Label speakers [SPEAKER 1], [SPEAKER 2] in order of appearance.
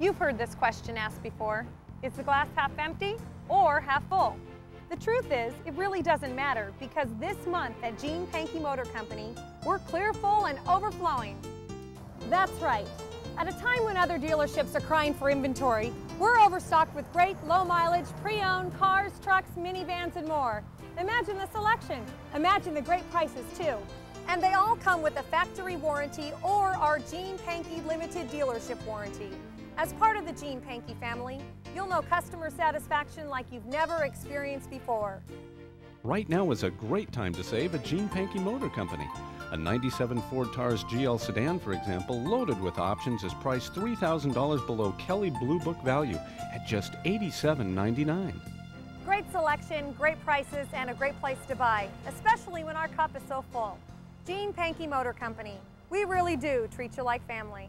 [SPEAKER 1] You've heard this question asked before. Is the glass half empty or half full? The truth is, it really doesn't matter because this month at Gene Pankey Motor Company, we're clear full and overflowing. That's right. At a time when other dealerships are crying for inventory, we're overstocked with great low mileage, pre-owned cars, trucks, minivans, and more. Imagine the selection. Imagine the great prices too. And they all come with a factory warranty or our Gene Pankey limited dealership warranty. As part of the Gene Pankey family, you'll know customer satisfaction like you've never experienced before.
[SPEAKER 2] Right now is a great time to save at Gene Pankey Motor Company. A 97 Ford Taurus GL sedan, for example, loaded with options is priced $3,000 below Kelley Blue Book value at just $87.99.
[SPEAKER 1] Great selection, great prices, and a great place to buy, especially when our cup is so full. Gene Pankey Motor Company. We really do treat you like family.